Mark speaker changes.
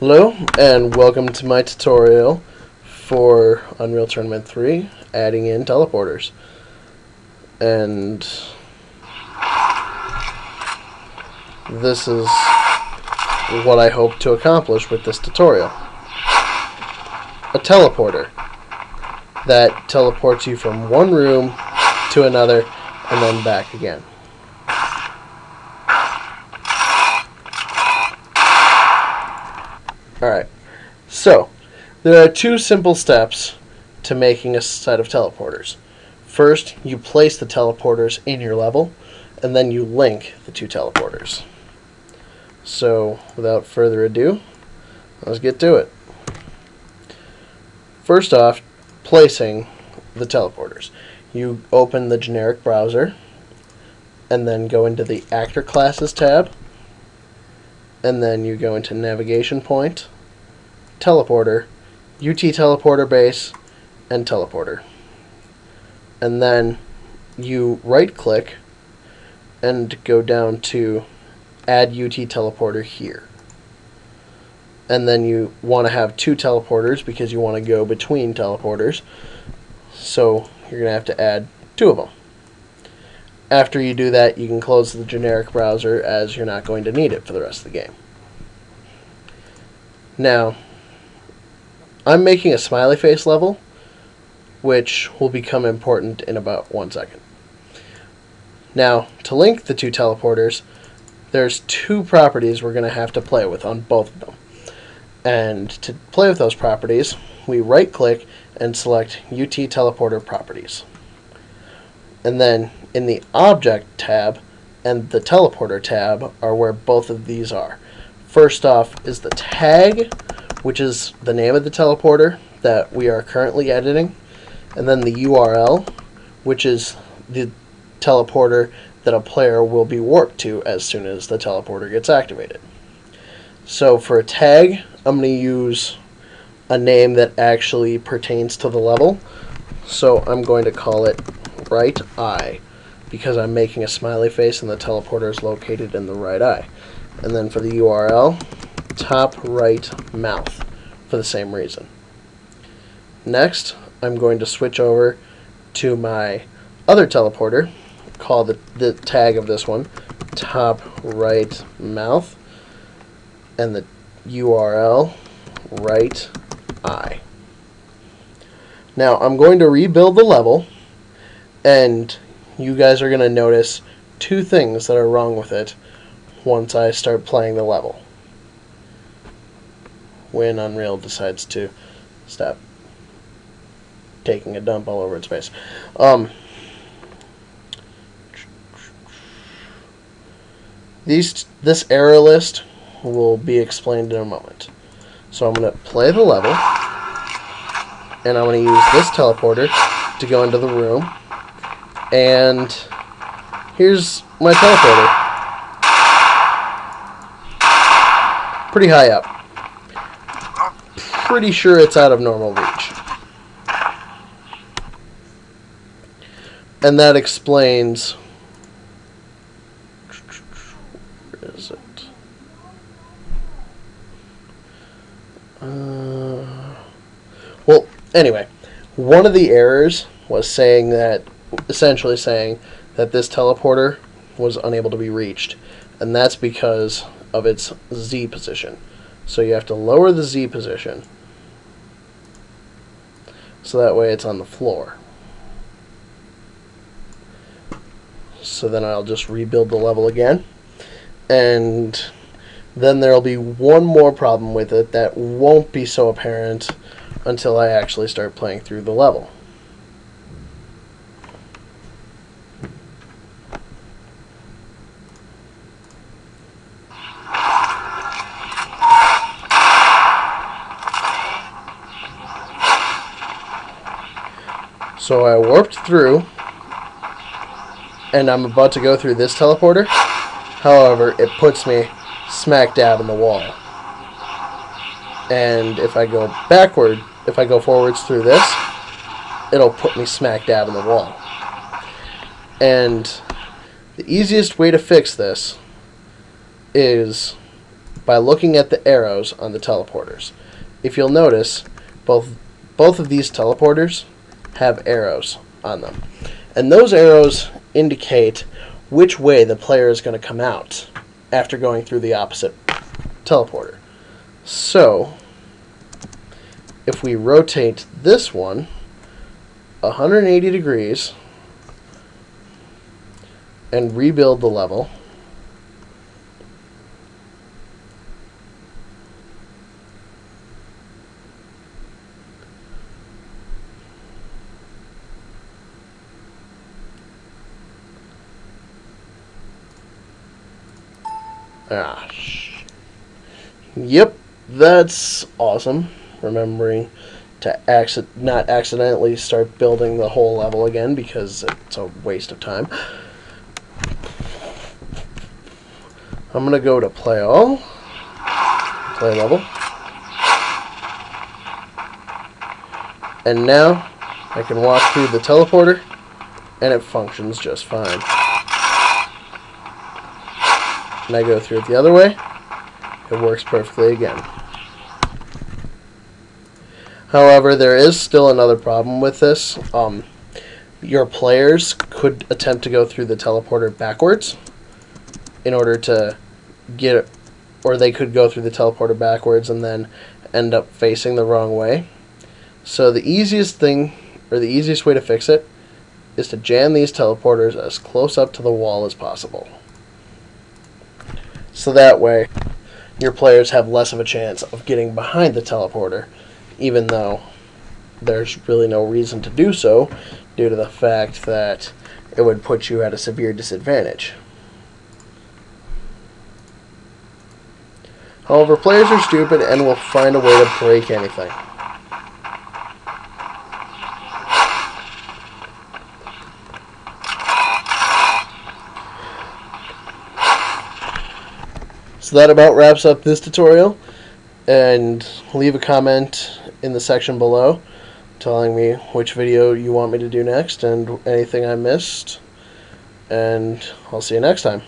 Speaker 1: Hello and welcome to my tutorial for Unreal Tournament 3 adding in teleporters. And this is what I hope to accomplish with this tutorial. A teleporter that teleports you from one room to another and then back again. Alright, so there are two simple steps to making a set of teleporters. First, you place the teleporters in your level, and then you link the two teleporters. So, without further ado, let's get to it. First off, placing the teleporters. You open the generic browser, and then go into the Actor Classes tab, and then you go into Navigation Point, Teleporter, UT Teleporter Base, and Teleporter. And then you right click and go down to Add UT Teleporter here. And then you want to have two teleporters because you want to go between teleporters. So you're going to have to add two of them. After you do that, you can close the generic browser as you're not going to need it for the rest of the game. Now, I'm making a smiley face level, which will become important in about one second. Now, to link the two teleporters, there's two properties we're going to have to play with on both of them. And to play with those properties, we right click and select UT Teleporter Properties. And then in the Object tab and the Teleporter tab are where both of these are. First off is the tag, which is the name of the teleporter that we are currently editing, and then the URL, which is the teleporter that a player will be warped to as soon as the teleporter gets activated. So for a tag, I'm going to use a name that actually pertains to the level. So I'm going to call it right eye because I'm making a smiley face and the teleporter is located in the right eye. And then for the URL, top right mouth for the same reason. Next, I'm going to switch over to my other teleporter, call the, the tag of this one top right mouth, and the URL right eye. Now, I'm going to rebuild the level, and you guys are going to notice two things that are wrong with it once I start playing the level. When Unreal decides to stop taking a dump all over its face. Um, these this error list will be explained in a moment. So I'm going to play the level, and I'm going to use this teleporter to go into the room, and here's my teleporter. Pretty high up. Pretty sure it's out of normal reach. And that explains... Where is it? Uh, well, anyway, one of the errors was saying that, essentially saying that this teleporter was unable to be reached. And that's because of its Z position. So you have to lower the Z position so that way it's on the floor. So then I'll just rebuild the level again. And then there'll be one more problem with it that won't be so apparent until I actually start playing through the level. So I warped through, and I'm about to go through this teleporter. However, it puts me smack dab in the wall. And if I go backward, if I go forwards through this, it'll put me smack dab in the wall. And the easiest way to fix this is by looking at the arrows on the teleporters. If you'll notice, both both of these teleporters have arrows on them. And those arrows indicate which way the player is going to come out after going through the opposite teleporter. So, if we rotate this one 180 degrees and rebuild the level, Ah, yep, that's awesome. Remembering to acci- not accidentally start building the whole level again because it's a waste of time. I'm gonna go to play all, play level, and now I can walk through the teleporter, and it functions just fine and I go through it the other way, it works perfectly again. However, there is still another problem with this. Um, your players could attempt to go through the teleporter backwards in order to get, or they could go through the teleporter backwards and then end up facing the wrong way. So the easiest thing, or the easiest way to fix it, is to jam these teleporters as close up to the wall as possible. So that way, your players have less of a chance of getting behind the teleporter, even though there's really no reason to do so due to the fact that it would put you at a severe disadvantage. However, players are stupid and will find a way to break anything. So that about wraps up this tutorial. And leave a comment in the section below telling me which video you want me to do next and anything I missed. And I'll see you next time.